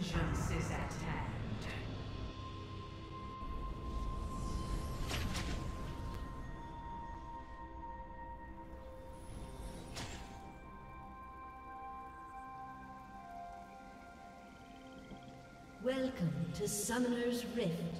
Vengeance is at hand. Welcome to Summoner's Rift.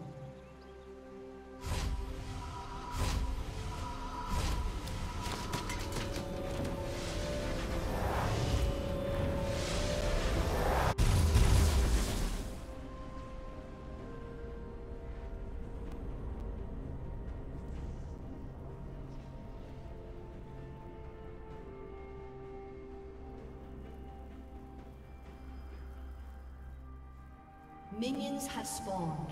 Have spawned.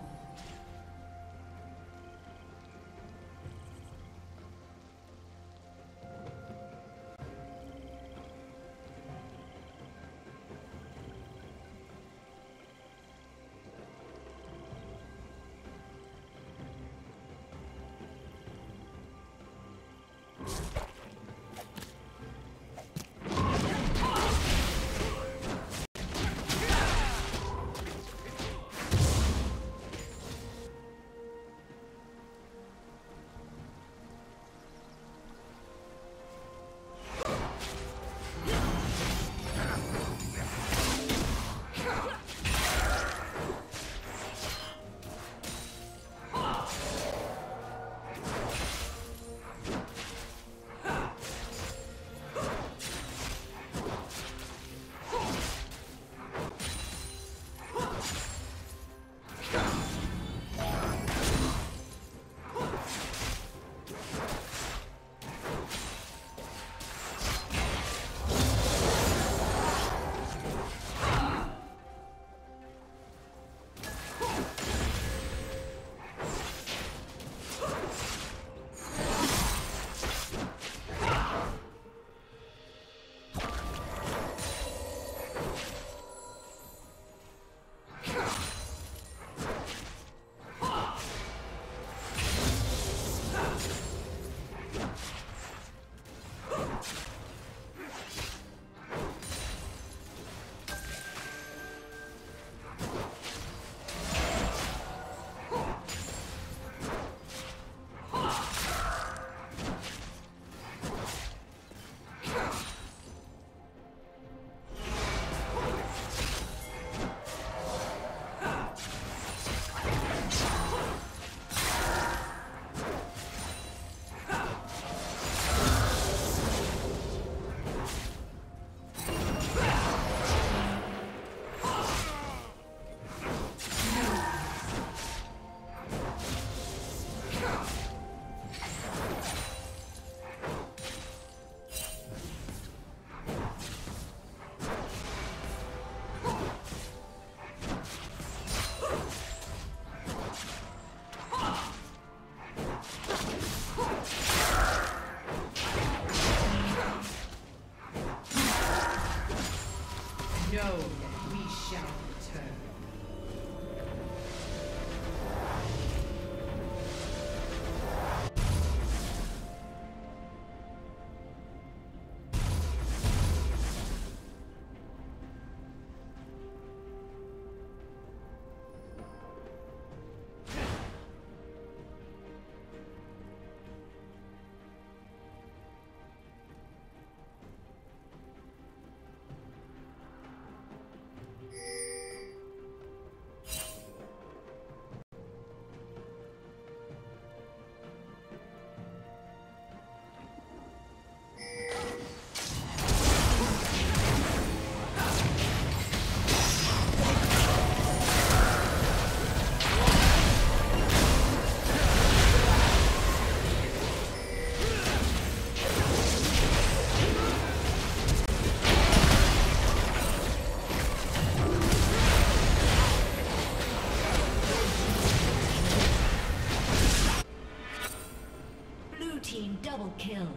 Team double kill.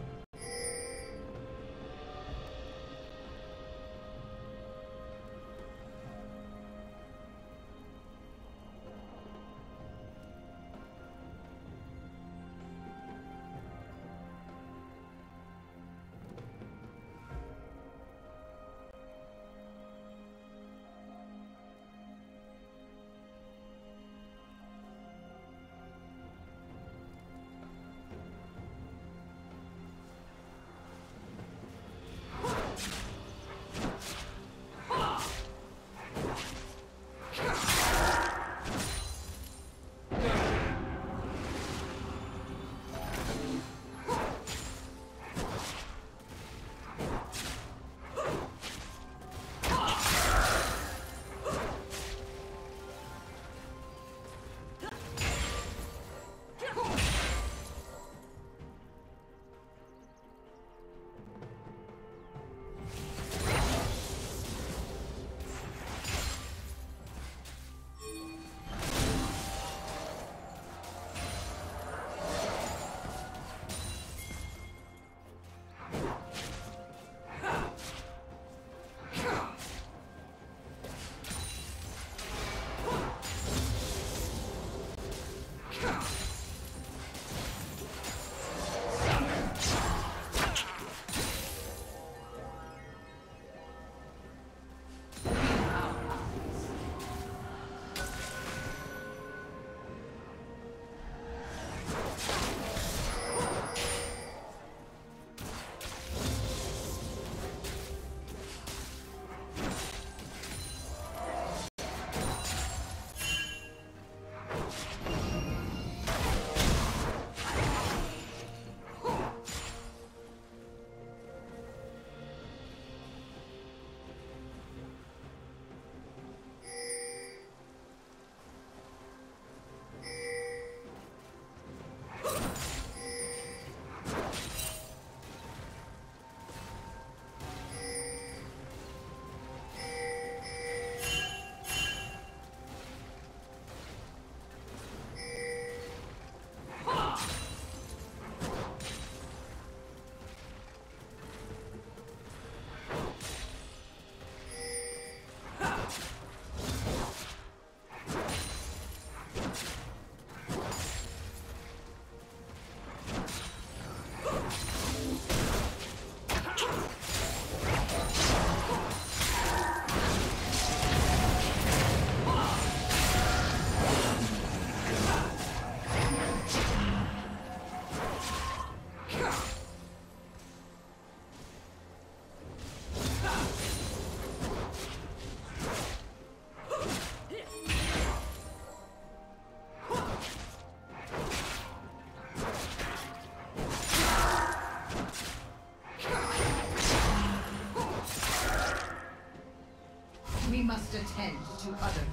To other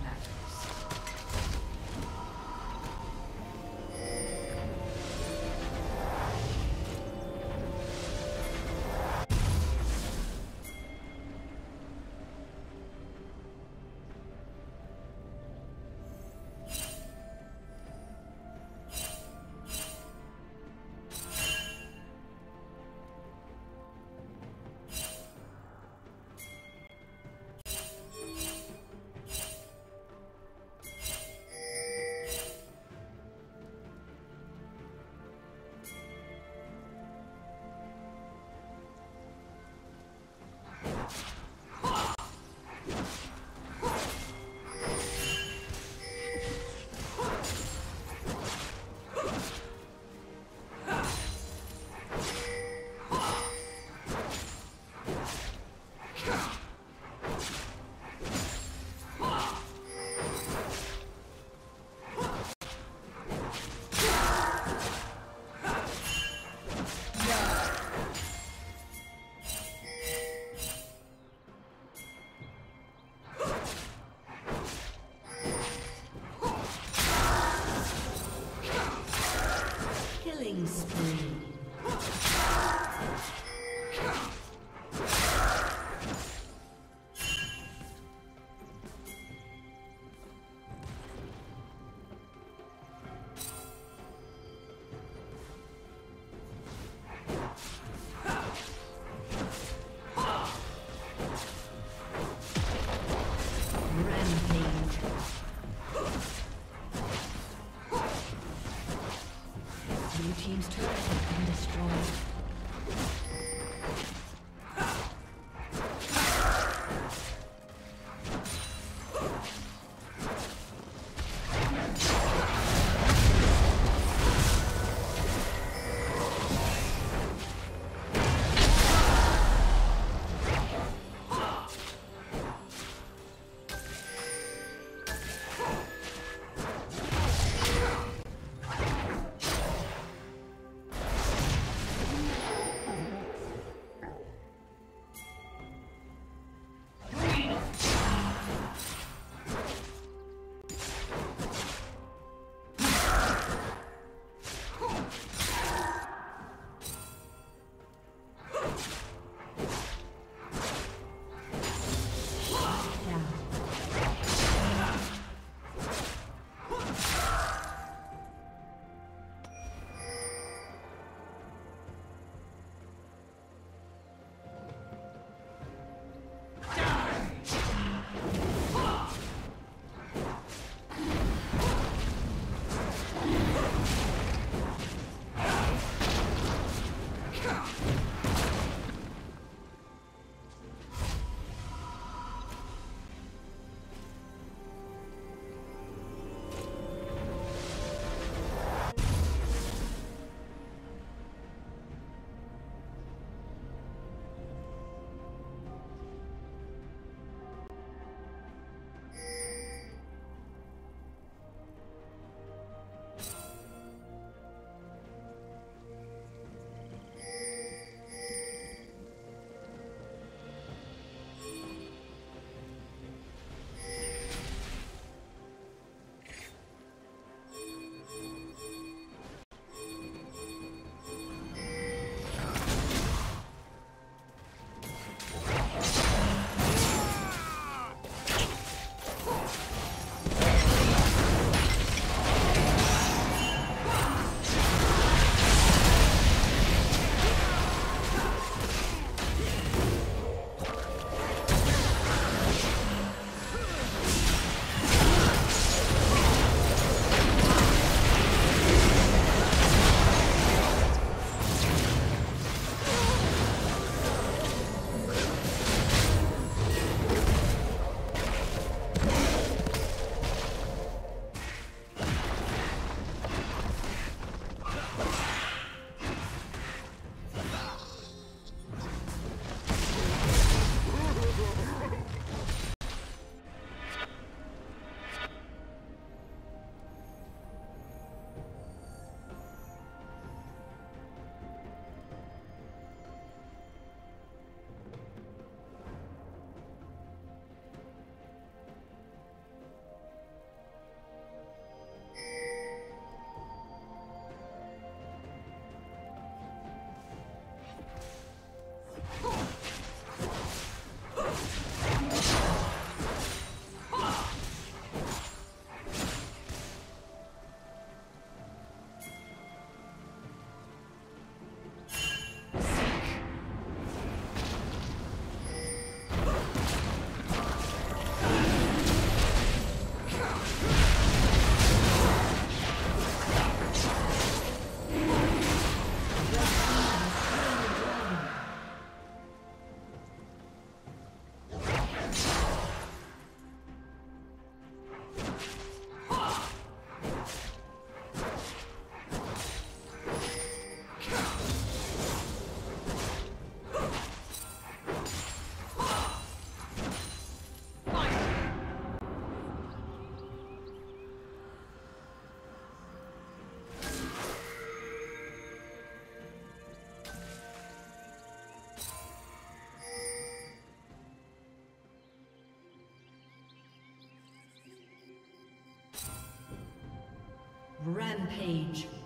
Rampage.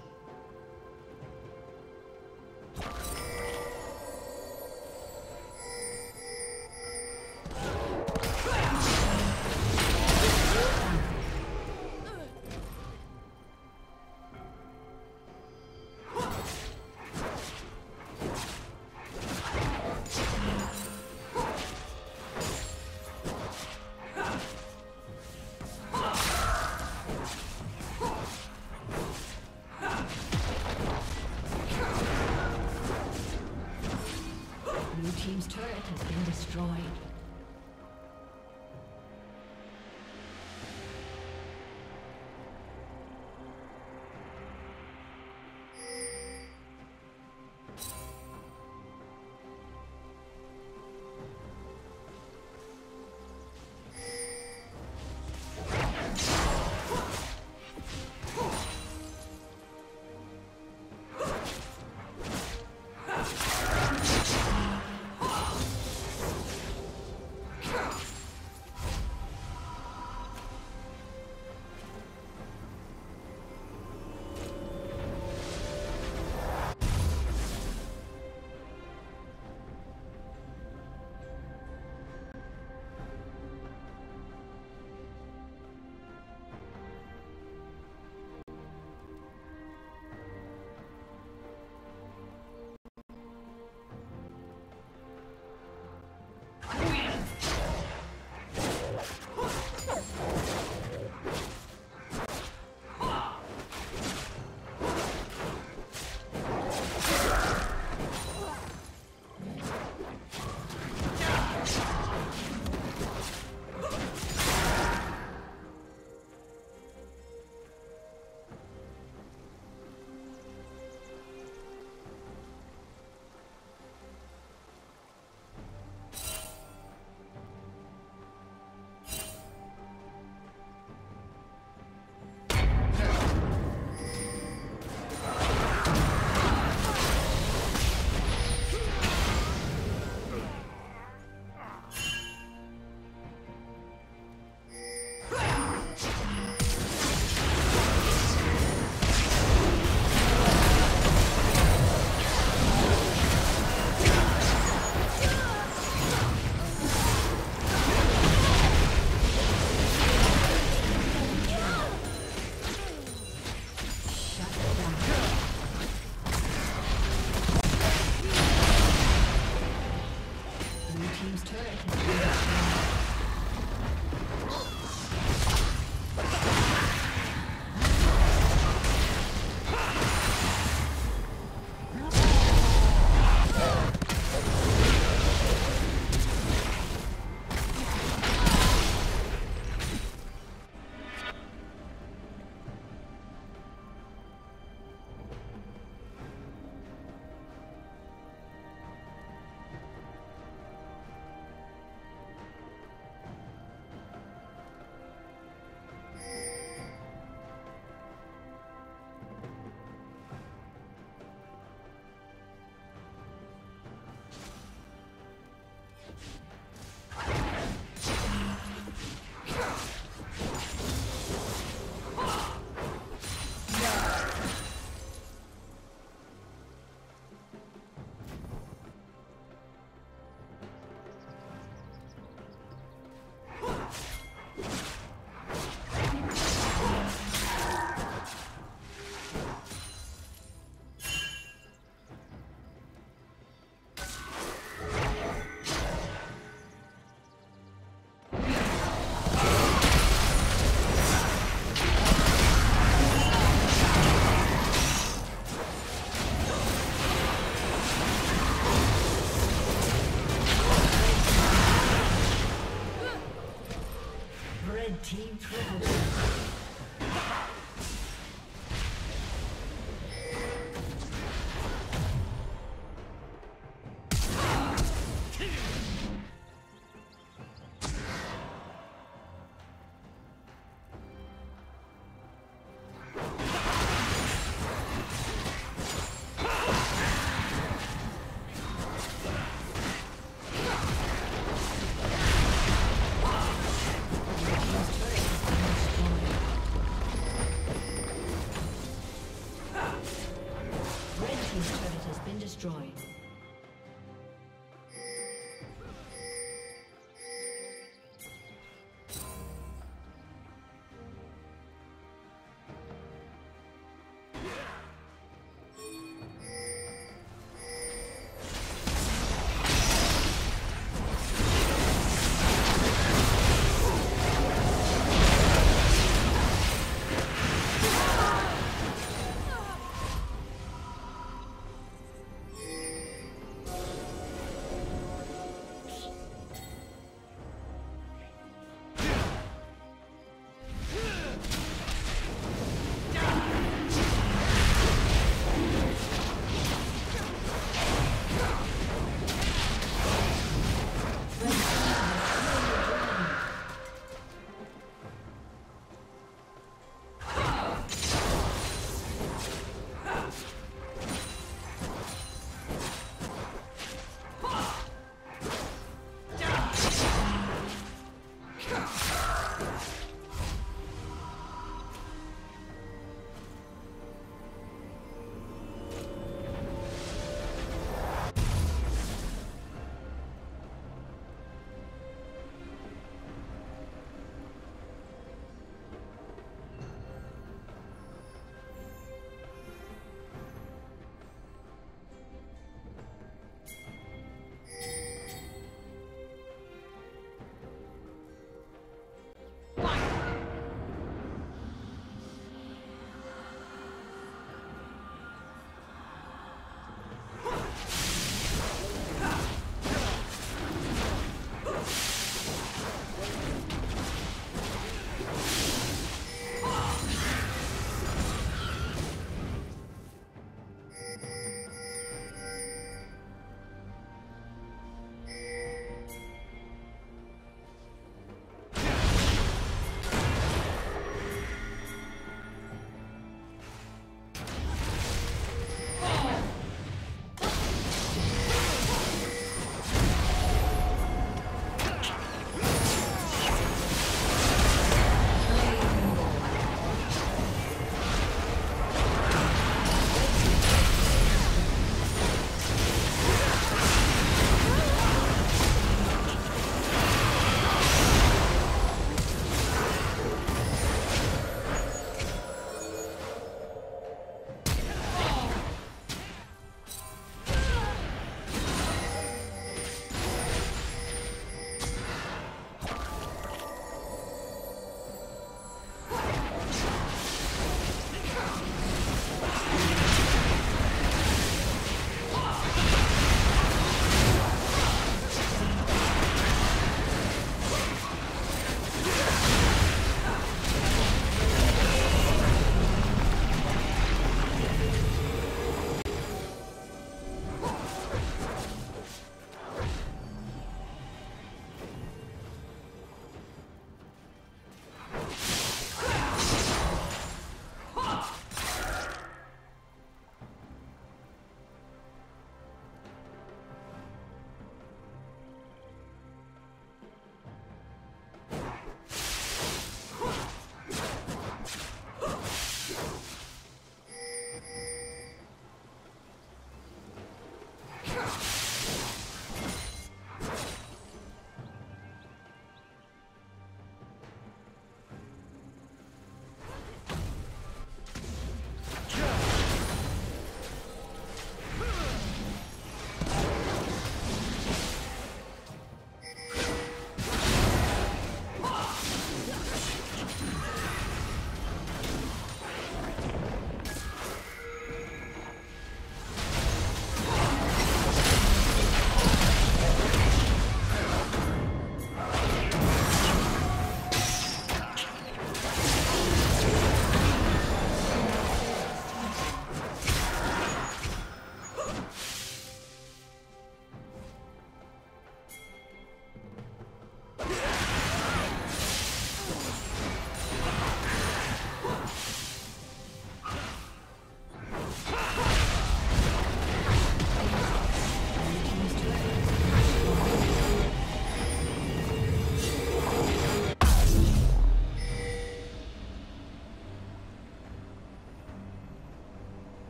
destroyed.